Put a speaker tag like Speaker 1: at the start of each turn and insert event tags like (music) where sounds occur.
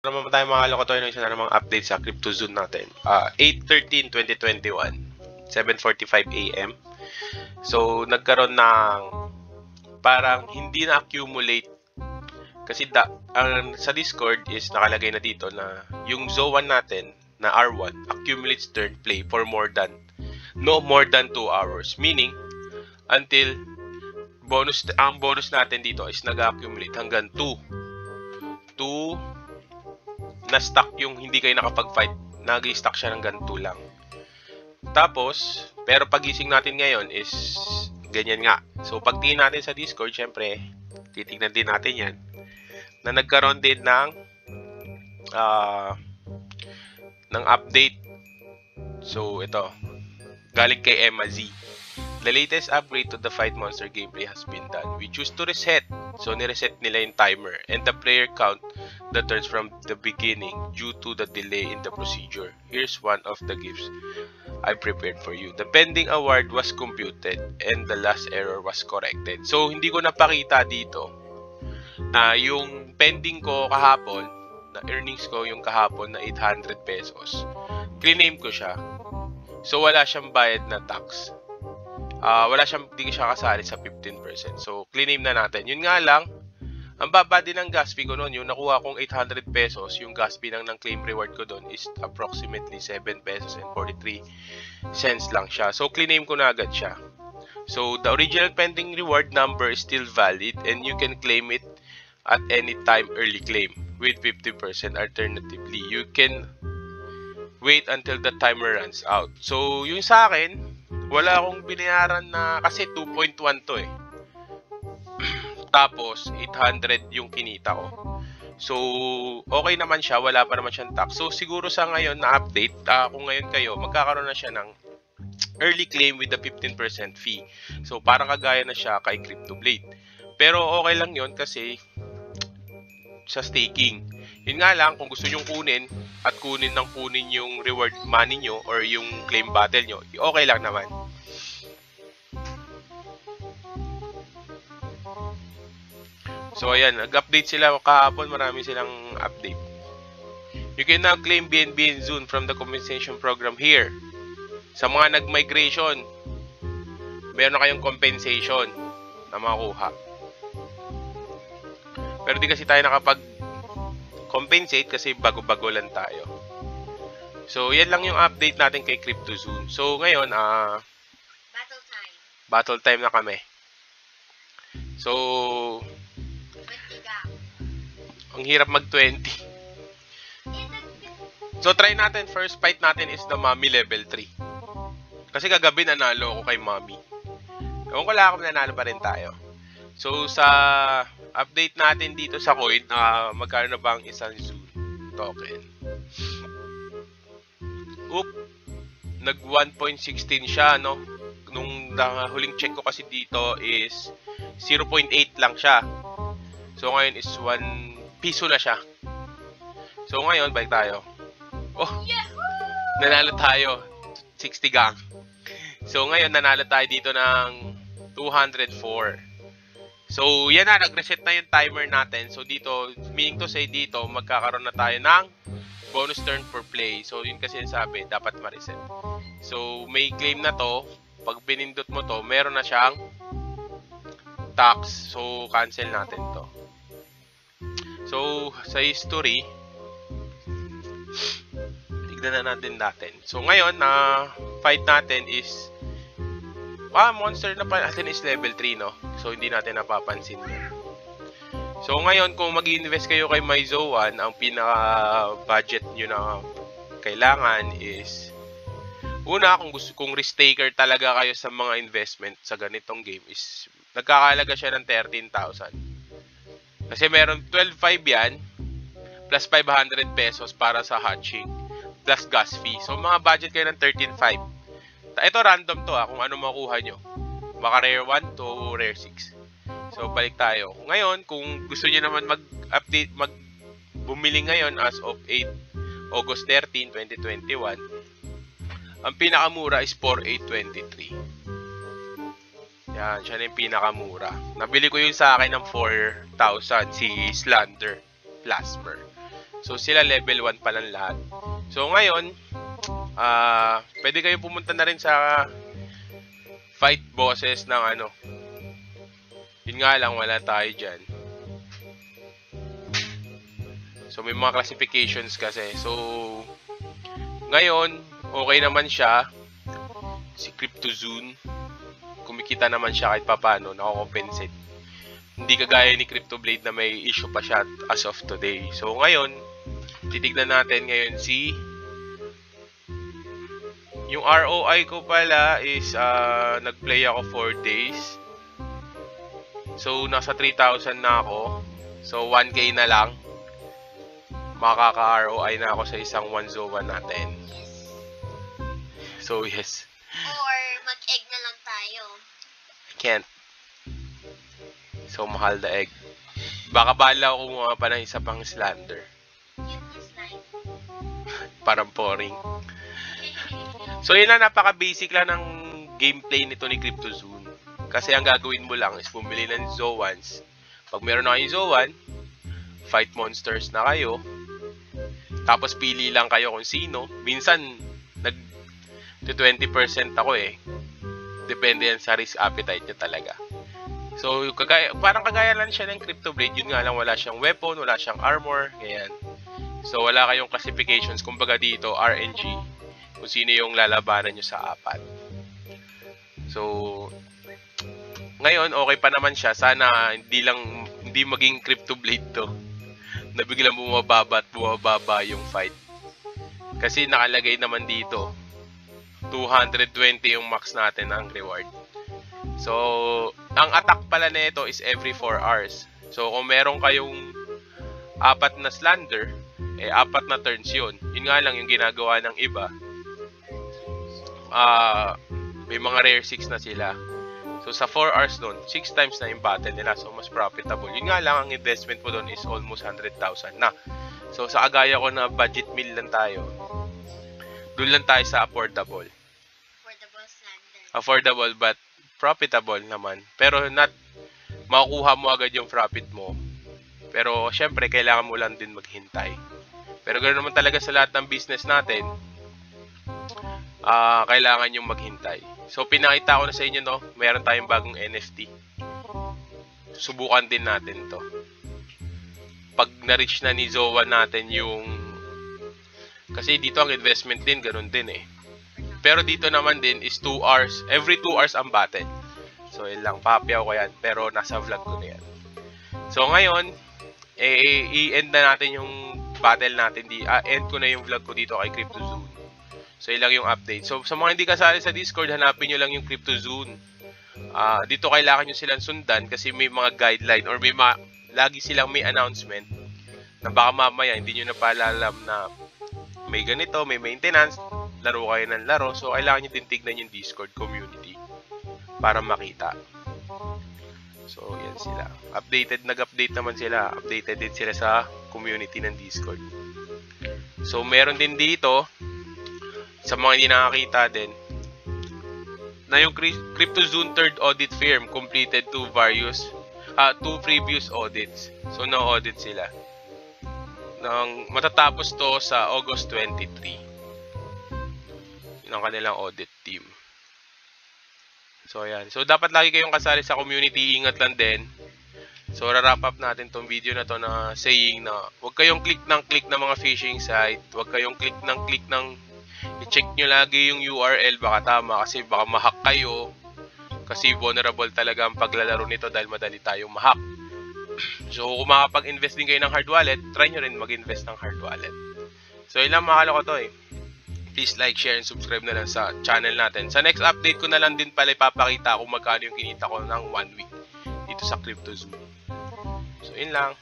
Speaker 1: naman tayo mga lokotoy ng isa na namang update sa CryptoZone natin. Uh, 8-13-2021, 7.45 a.m. So, nagkaroon ng parang hindi na accumulate kasi da, ang sa Discord is nakalagay na dito na yung ZO1 natin na R1 accumulates turn play for more than no more than 2 hours. Meaning, until bonus ang bonus natin dito is nag-accumulate hanggang 2 2 na-stuck yung hindi kayo nakapag-fight, nag-stuck siya ng ganito lang. Tapos, pero pagising natin ngayon is ganyan nga. So, pagtingin natin sa Discord, syempre, titignan din natin yan, na nagkaroon din ng uh, ng update. So, ito, galing kay Emma Z. The latest upgrade to the Fight Monster gameplay has been done. We choose to reset. So, ni-reset nila yung timer. And the player count that turns from the beginning due to the delay in the procedure. Here's one of the gifts I prepared for you. The pending award was computed and the last error was corrected. So, hindi ko napakita dito na yung pending ko kahapon, na earnings ko yung kahapon na 800 pesos. Clean ko siya. So, wala siyang bayad na tax uh, wala siyang, hindi siya kasali sa 15%. So, clean na natin. Yun nga lang, ang baba din ng gas fee ko noon, yung nakuha kong 800 pesos, yung gas fee ng, ng claim reward ko doon is approximately 7 pesos and 43 cents lang siya. So, clean ko na agad siya. So, the original pending reward number is still valid and you can claim it at any time early claim with 50%. Alternatively, you can wait until the timer runs out. So, yung sa akin, wala akong binayaran na kasi 2.1 to eh. Tapos 800 yung kinita ko. So, okay naman siya, wala pa naman siyang tax. So, siguro sa ngayon na update, uh, kung ngayon kayo, magkakaroon na siya ng early claim with the 15% fee. So, parang kagaya na siya kay CryptoBlade. Pero okay lang yon kasi sa staking. Yun nga lang, kung gusto nyo kunin at kunin ng kunin yung reward money nyo or yung claim battle nyo, okay lang naman. So ayan, nag-update sila kahapon, marami silang update. You can now claim BNB in Zune from the compensation program here. Sa mga nag-migration, meron na kayong compensation na makuha. Pero di kasi tayo nakapag-compensate kasi bago-bago lang tayo. So, yan lang yung update natin kay CryptoZone. So, ngayon, ah... Uh, battle time. Battle time na kami. So, ang hirap mag-20. So, try natin. First fight natin is the Mami level 3. Kasi kagabi nanalo ako kay Mami. Ewan ko lang kung nanalo pa rin tayo. So, sa update natin dito sa coin, uh, magkano na ba ang isang Zoom token? Oop! Nag 1.16 siya, no? Nung uh, huling check ko kasi dito is 0.8 lang siya. So, ngayon is 1 piso na siya. So, ngayon, balik tayo. Oh, nanalo tayo. 60 gang. So, ngayon, nanalo tayo dito ng 204. So, yan na, nag-reset na yung timer natin. So, dito, meaning to say dito, magkakaroon na tayo ng bonus turn per play. So, yun kasi yung sabi, dapat ma-reset. So, may claim na to. Pag binindot mo to, meron na siyang tax. So, cancel natin to. So, sa history, tignan na natin natin. So, ngayon, na uh, fight natin is ah, monster na pa natin is level 3, no? So, hindi natin napapansin. So, ngayon, kung mag invest kayo kay MyZo1, ang pinaka-budget nyo na kailangan is una, kung gusto kung risk taker talaga kayo sa mga investment sa ganitong game is nagkakalaga siya ng 13,000. Kasi meron 12.5 yan, plus 500 pesos para sa hatching, plus gas fee. So, mga budget kayo ng 13.5. Ito random to ha, kung ano makuha nyo. Baka rare 1 to rare 6. So, balik tayo. Ngayon, kung gusto niyo naman mag-update, mag bumili ngayon as of 8 August 13, 2021, ang pinakamura is 4,823. Yan, siya na yung pinakamura. Nabili ko yun sa akin ng 4,000, si Slander Plasmer. So, sila level 1 pa lang lahat. So, ngayon, uh, pwede kayo pumunta na rin sa fight bosses ng ano. Yun nga lang, wala tayo dyan. So, may mga classifications kasi. So, ngayon, okay naman siya. Si CryptoZone. Kumikita naman siya kahit papano. Nakakompensate. Hindi kagaya ni CryptoBlade na may issue pa siya as of today. So, ngayon, titignan natin ngayon si yung ROI ko pala is uh, nag-play ako 4 days. So, nasa 3,000 na ako. So, 1K na lang. Makaka-ROI na ako sa isang 1 Zoa natin. So, yes.
Speaker 2: Or mag-egg na lang tayo.
Speaker 1: I can't. So, mahal the egg. Baka bala ako kumuha pa ng isa pang slander.
Speaker 2: Na. (laughs)
Speaker 1: Parang boring. (laughs) So, yun lang, napaka-basic lang ng gameplay nito ni CryptoZone. Kasi ang gagawin mo lang is bumili ng Zoans. Pag meron na kayong Zoan, fight monsters na kayo. Tapos pili lang kayo kung sino. Minsan, nag 20% ako eh. Depende yan sa risk appetite nyo talaga. So, kagaya, parang kagaya lang siya ng Crypto Blade. Yun nga lang, wala siyang weapon, wala siyang armor, ganyan. So, wala kayong classifications. Kumbaga dito, RNG kung sino yung lalabanan nyo sa apat. So, ngayon, okay pa naman siya. Sana hindi lang, hindi maging Crypto Blade to. Na bumababa at bumababa yung fight. Kasi nakalagay naman dito, 220 yung max natin ang reward. So, ang attack pala nito is every 4 hours. So, kung meron kayong apat na slander, eh, apat na turns yun. Yun nga lang yung ginagawa ng iba uh, may mga rare 6 na sila. So, sa 4 hours doon, 6 times na yung battle nila. So, mas profitable. Yun nga lang, ang investment mo doon is almost 100,000 na. So, sa agaya ko na budget meal lang tayo, doon lang tayo sa affordable.
Speaker 2: Affordable slander.
Speaker 1: Affordable but profitable naman. Pero not makukuha mo agad yung profit mo. Pero, syempre, kailangan mo lang din maghintay. Pero ganoon naman talaga sa lahat ng business natin uh, kailangan yung maghintay. So, pinakita ko na sa inyo, no, meron tayong bagong NFT. Subukan din natin to. Pag na-reach na ni Zoa natin yung... Kasi dito ang investment din, ganun din eh. Pero dito naman din is 2 hours. Every 2 hours ang battle. So, yun lang. Papyaw ko yan. Pero nasa vlog ko na yan. So, ngayon, eh, i-end na natin yung battle natin. Di, uh, end ko na yung vlog ko dito kay CryptoZone. So, ilang yung update. So, sa mga hindi kasali sa Discord, hanapin nyo lang yung CryptoZone. Uh, dito kailangan nyo silang sundan kasi may mga guideline or may ma lagi silang may announcement na baka mamaya hindi nyo na paalalam na may ganito, may maintenance, laro kayo ng laro. So, kailangan nyo din tignan yung Discord community para makita. So, yan sila. Updated, nag-update naman sila. Updated din sila sa community ng Discord. So, meron din dito, sa mga hindi nakakita din, na yung CryptoZone third audit firm completed two various uh, two previous audits. So na audit sila. Nang matatapos to sa August 23. Yun ang kanilang audit team. So ayan. So dapat lagi kayong kasali sa community. Ingat lang din. So ra-wrap up natin tong video na to na saying na huwag kayong click ng click ng mga phishing site. Huwag kayong click ng click ng i-check nyo lagi yung URL baka tama kasi baka mahack kayo kasi vulnerable talaga ang paglalaro nito dahil madali tayong mahack so kung makapag-invest din kayo ng hard wallet try nyo rin mag-invest ng hard wallet so ilang makala ko to eh please like, share, and subscribe na lang sa channel natin. Sa next update ko na lang din pala ipapakita kung magkano yung kinita ko ng one week dito sa CryptoZoom. So, yun lang.